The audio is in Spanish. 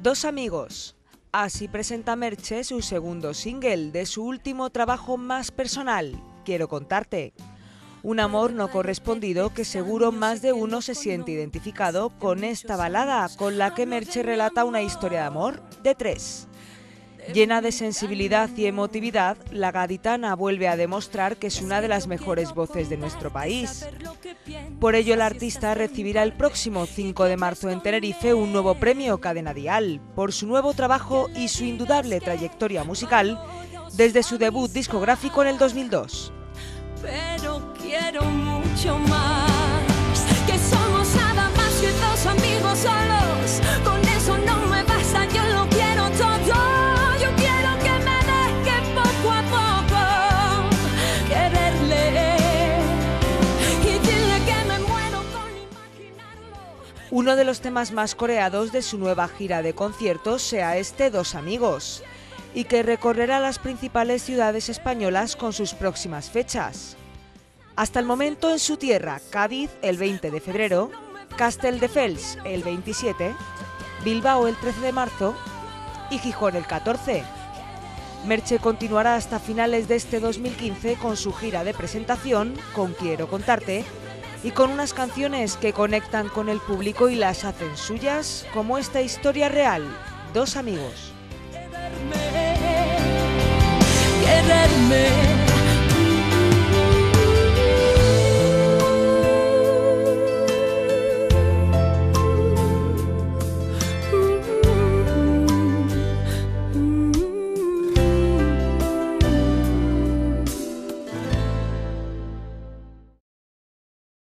Dos amigos. Así presenta Merche su segundo single de su último trabajo más personal, Quiero contarte. Un amor no correspondido que seguro más de uno se siente identificado con esta balada con la que Merche relata una historia de amor de tres. Llena de sensibilidad y emotividad, la gaditana vuelve a demostrar que es una de las mejores voces de nuestro país. Por ello, el artista recibirá el próximo 5 de marzo en Tenerife un nuevo premio Cadena Dial por su nuevo trabajo y su indudable trayectoria musical desde su debut discográfico en el 2002. Pero quiero mucho más. Uno de los temas más coreados de su nueva gira de conciertos sea este Dos Amigos, y que recorrerá las principales ciudades españolas con sus próximas fechas. Hasta el momento en su tierra, Cádiz el 20 de febrero, Castelldefels el 27, Bilbao el 13 de marzo y Gijón el 14. Merche continuará hasta finales de este 2015 con su gira de presentación con Quiero contarte y con unas canciones que conectan con el público y las hacen suyas, como esta historia real, Dos amigos.